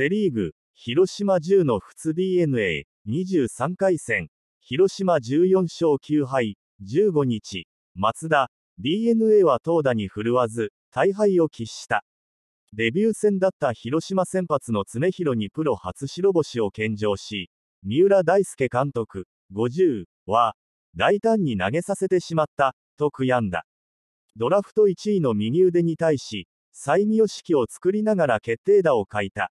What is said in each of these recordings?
セリーグ、広島10の仏 DNA、23回戦、広島14勝9敗、15日、松田、DNA は投打に振るわず、大敗を喫した。デビュー戦だった広島先発の常広にプロ初白星を献上し、三浦大輔監督、50は、大胆に投げさせてしまった、と悔やんだ。ドラフト1位の右腕に対し、最妙式を作りながら決定打を書いた。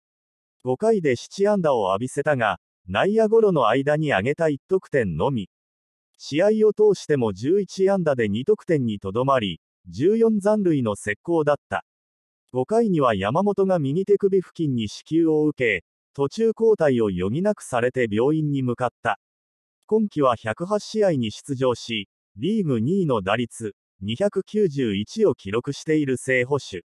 5回で7安打を浴びせたが、内野ゴロの間に上げた1得点のみ。試合を通しても11安打で2得点にとどまり、14残塁の石膏だった。5回には山本が右手首付近に支給を受け、途中交代を余儀なくされて病院に向かった。今季は108試合に出場し、リーグ2位の打率、291を記録している正捕手。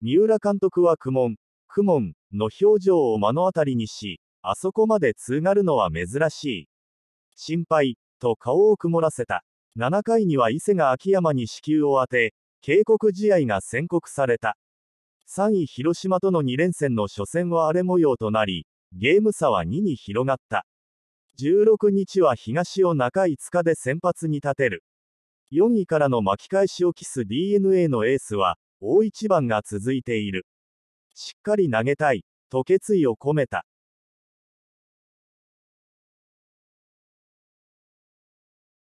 三浦監督は苦悶、苦悶の表情を目の当たりにし、あそこまで通がるのは珍しい。心配、と顔を曇らせた。7回には伊勢が秋山に支給を当て、警告試合が宣告された。3位広島との2連戦の初戦は荒れ模様となり、ゲーム差は2に広がった。16日は東を中5日で先発に立てる。4位からの巻き返しを期す DNA のエースは、大一番が続いている。しっかり投げたい、と決意を込めた。